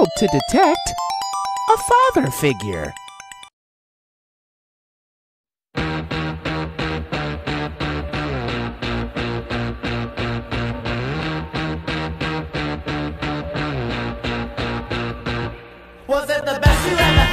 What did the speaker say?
failed to detect a father figure. Was it the best? you ever